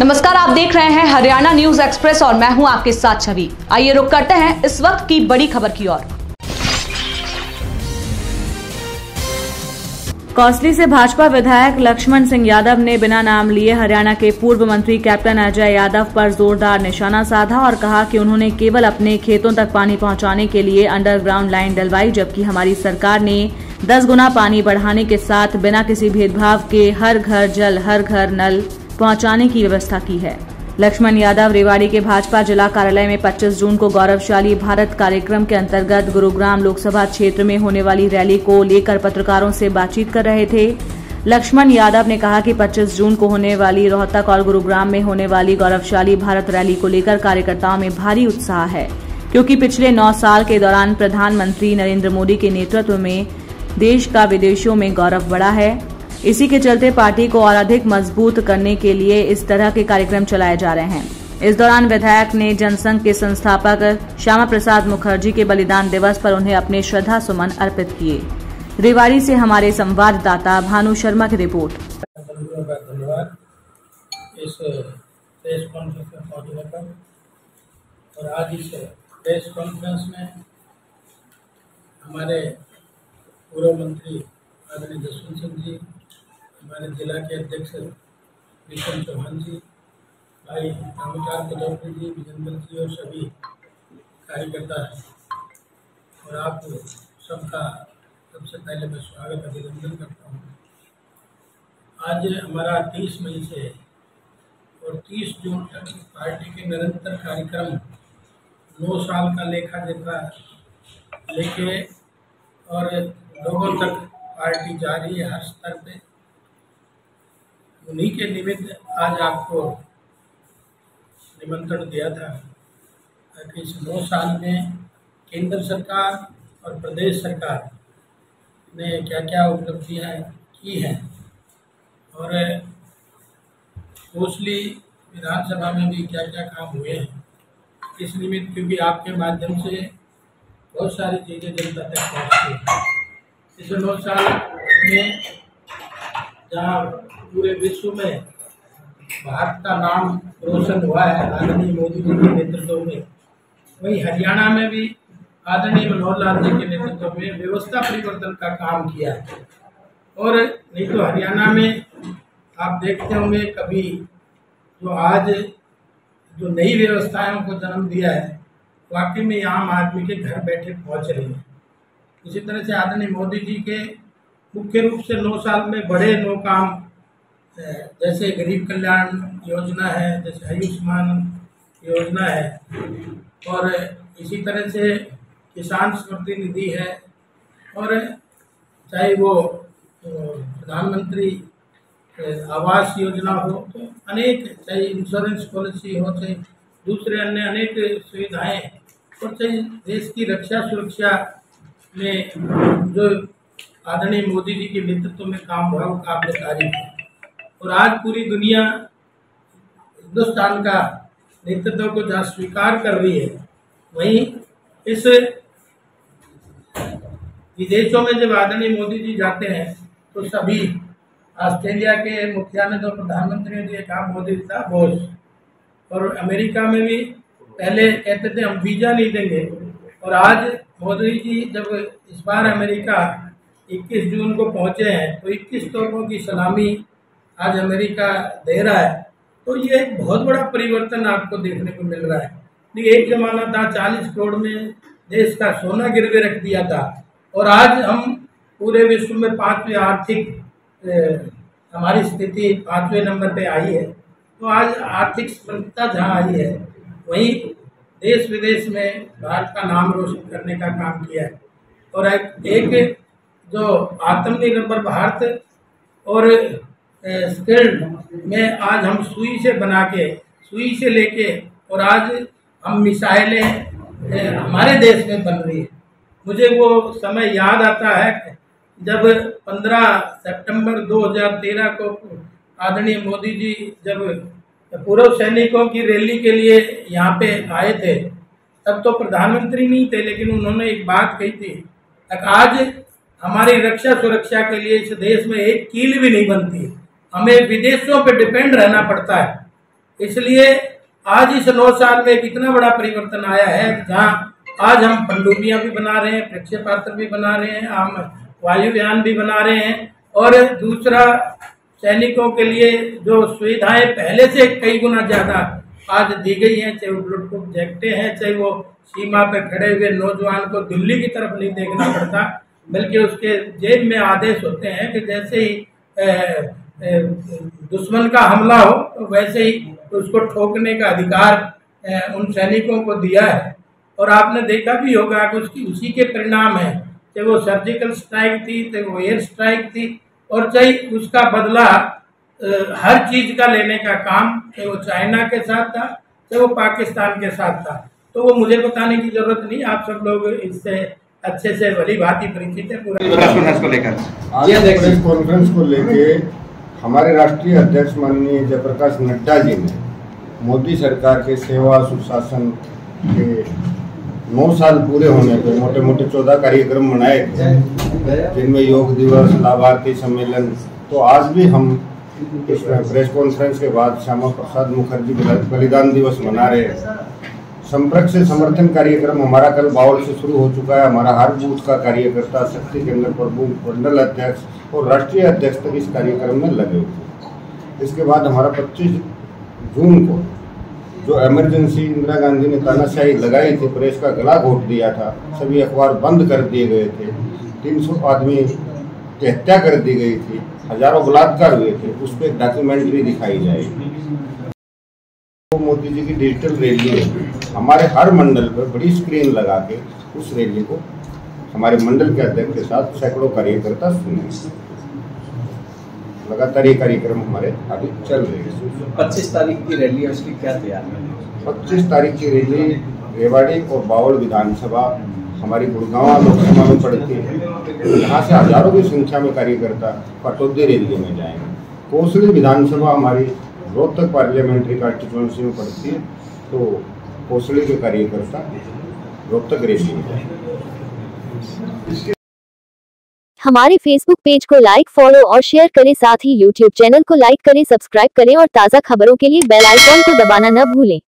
नमस्कार, आप देख रहे हैं हरियाणा न्यूज़ एक्सप्रेस और मैं हूँ आपके साथ छवि। आइए रुक करते हैं इस वक्त की बड़ी खबर की ओर। कौसली से भाजपा विधायक लक्ष्मण सिंह यादव ने बिना नाम लिए हरियाणा के पूर्व मंत्री कैप्टन अजय यादव पर जोरदार निशाना साधा और कहा कि उन्होंने केवल अपने खेतों तक पानी पहुँचाने के लिए अंडरग्राउंड लाइन डलवाई, जबकि हमारी सरकार ने 10 गुना पानी बढ़ाने के साथ बिना किसी भेदभाव के हर घर जल, हर घर नल पहुँचाने की व्यवस्था की है। लक्ष्मण यादव रेवाड़ी के भाजपा जिला कार्यालय में 25 जून को गौरवशाली भारत कार्यक्रम के अंतर्गत गुरुग्राम लोकसभा क्षेत्र में होने वाली रैली को लेकर पत्रकारों से बातचीत कर रहे थे। लक्ष्मण यादव ने कहा कि 25 जून को होने वाली रोहतक और गुरुग्राम में होने वाली गौरवशाली भारत रैली को लेकर कार्यकर्ताओं में भारी उत्साह है, क्योंकि पिछले नौ साल के दौरान प्रधानमंत्री नरेंद्र मोदी के नेतृत्व में देश का विदेशों में गौरव बढ़ा है। इसी के चलते पार्टी को और अधिक मज़बूत करने के लिए इस तरह के कार्यक्रम चलाए जा रहे हैं। इस दौरान विधायक ने जनसंघ के संस्थापक श्यामा प्रसाद मुखर्जी के बलिदान दिवस पर उन्हें अपने श्रद्धा सुमन अर्पित किए। रेवाड़ी से हमारे संवाददाता भानु शर्मा की रिपोर्ट। और आज इस प्रेस कॉन्फ्रेंस में हमारे पूर्व मंत्री आदरणीय जसवंत सिंह जी हमारे जिला के अध्यक्ष विक्रम चौहान जी, भाई रामचार कदौती जी, विजेंद्र जी और सभी कार्यकर्ता और आप सबका सबसे पहले मैं स्वागत, अभिनंदन करता हूँ। आज हमारा तीस मई से और तीस जून तक पार्टी के निरंतर कार्यक्रम नौ साल का लेखा जोखा लेके और लोगों तक पार्टी जा रही है हर स्तर पे। उन्हीं के निमित्त आज आपको निमंत्रण दिया था कि इस नौ साल में केंद्र सरकार और प्रदेश सरकार ने क्या क्या उपलब्धियाँ की हैं। और मोस्टली विधानसभा में भी क्या क्या काम हुए हैं। इस निमित्त क्योंकि आपके माध्यम से बहुत सारी चीज़ें जनता तक पहुँचती हैं। इस नौ साल में जहाँ पूरे विश्व में भारत का नाम रोशन हुआ है आदरणीय मोदी जी के नेतृत्व में। वहीं हरियाणा में भी आदरणीय मनोहर लाल जी के नेतृत्व में व्यवस्था परिवर्तन का काम किया है। और नहीं तो हरियाणा में आप देखते होंगे कभी जो आज जो नई व्यवस्थाओं को जन्म दिया है, वाकई में आम आदमी के घर बैठे पहुँच रही है। इसी तरह से आदरणीय मोदी जी के मुख्य रूप से नौ साल में बड़े नौ काम जैसे गरीब कल्याण योजना है, जैसे आयुष्मान योजना है, और इसी तरह से किसान स्मृति निधि है, और चाहे वो प्रधानमंत्री आवास योजना हो तो अनेक, चाहे इंश्योरेंस पॉलिसी हो, चाहे दूसरे अन्य अनेक सुविधाएँ, और चाहे देश की रक्षा सुरक्षा में जो आदरणीय मोदी जी के नेतृत्व में काम हुआ, वो काबिल तारीफ़ है। और आज पूरी दुनिया हिंदुस्तान का नेतृत्व को जहाँ स्वीकार कर रही है, वहीं इस विदेशों में जब आदरणीय मोदी जी जाते हैं तो सभी ऑस्ट्रेलिया के मुखिया ने तो प्रधानमंत्री ने कहा मोदी था बोस और अमेरिका में भी पहले कहते थे, हम वीज़ा नहीं देंगे। और आज मोदी जी जब इस बार अमेरिका 21 जून को पहुँचे हैं तो 21 तोपों की सलामी आज अमेरिका दे रहा है तो ये एक बहुत बड़ा परिवर्तन आपको देखने को मिल रहा है। एक जमाना था, चालीस करोड़ में देश का सोना गिरवे रख दिया था, और आज हम पूरे विश्व में पाँचवें आर्थिक हमारी स्थिति पाँचवें नंबर पे आई है। तो आज आर्थिक समृद्धता जहाँ आई है, वहीं देश विदेश में भारत का नाम रोशन करने का काम किया है। और एक जो आत्मनिर्भर भारत और स्किल्ड में आज हम सुई से बना के, सुई से लेके और आज हम मिसाइलें हमारे देश में बन रही है। मुझे वो समय याद आता है जब 15 सितंबर 2013 को आदरणीय मोदी जी जब पूर्व सैनिकों की रैली के लिए यहाँ पे आए थे, तब तो प्रधानमंत्री नहीं थे, लेकिन उन्होंने एक बात कही थी आज हमारी रक्षा सुरक्षा के लिए इस देश में एक कील भी नहीं बनती। हमें विदेशों पर डिपेंड रहना पड़ता है। इसलिए आज इस नौ साल में कितना बड़ा परिवर्तन आया है, जहाँ आज हम पनडुब्बियाँ भी बना रहे हैं, प्रक्षेपात्र भी बना रहे हैं, हम वायुयान भी बना रहे हैं, और दूसरा सैनिकों के लिए जो सुविधाएँ पहले से कई गुना ज़्यादा आज दी गई हैं, चाहे वो ब्लूटूथ प्रूफ हैं, चाहे वो सीमा पर खड़े हुए नौजवान को दिल्ली की तरफ़ नहीं देखना पड़ता, बल्कि उसके जेब में आदेश होते हैं कि जैसे ही दुश्मन का हमला हो तो वैसे ही उसको ठोकने का अधिकार उन सैनिकों को दिया है। और आपने देखा भी होगा कि उसकी उसी के परिणाम है। चाहे वो सर्जिकल स्ट्राइक थी चाहे वो एयर स्ट्राइक थी और चाहे उसका बदला हर चीज़ का लेने का काम चाहे वो चाइना के साथ था चाहे वो पाकिस्तान के साथ था। तो वो मुझे बताने की ज़रूरत नहीं आप सब लोग इससे अच्छे से भली भांति परिचित है पूरा आज प्रेस कॉन्फ्रेंस को लेके हमारे राष्ट्रीय अध्यक्ष माननीय जयप्रकाश नड्डा जी ने मोदी सरकार के सेवा सुशासन के नौ साल पूरे होने पर मोटे मोटे चौदह कार्यक्रम मनाए थे, जिनमें योग दिवस, लाभार्थी सम्मेलन तो आज भी हम प्रेस कॉन्फ्रेंस के बाद श्यामा प्रसाद मुखर्जी बलिदान दिवस मना रहे हैं। संपर्क से समर्थन कार्यक्रम हमारा कल बावल से शुरू हो चुका है। हमारा हर बूथ का कार्यकर्ता, शक्ति केंद्र प्रमुख मंडल अध्यक्ष और राष्ट्रीय अध्यक्ष तक इस कार्यक्रम में लगे हुए इसके बाद हमारा 25 जून को जो इमरजेंसी इंदिरा गांधी ने तानाशाही लगाई थी प्रेस का गला घोट दिया था, सभी अखबार बंद कर दिए गए थे, तीन सौ आदमी की हत्या कर दी गई थी, हज़ारों बलात्कार हुए थे, उस पर डॉक्यूमेंट्री दिखाई जाएगी। मोदी जी की डिजिटल रैली है। हमारे हर मंडल पर बड़ी स्क्रीन लगा के उस रैली को हमारे मंडल के अध्यक्ष के साथ सैकड़ों कार्यकर्ता सुने। लगातार ये कार्यक्रम हमारे अभी चल रहे हैं। पच्चीस तारीख की रैली है उसकी क्या तैयारी है? पच्चीस तारीख की रैली रेवाड़ी और बावल विधानसभा हमारी गुड़गांव लोकसभा में पड़ती है यहाँ से हज़ारों की संख्या में कार्यकर्ता पटौदी रैली में जाएँगे। कोसली विधानसभा हमारी रोहतक पार्लियामेंट्री कॉन्स्टिट्यूंसी में पड़ती है तो कोसड़ी जो कार्यकर्ता रोहतक रेशमी हमारे फेसबुक पेज को लाइक फॉलो और शेयर करें। साथ ही यूट्यूब चैनल को लाइक करें सब्सक्राइब करें और ताज़ा खबरों के लिए बेल आइकॉन को दबाना न भूलें।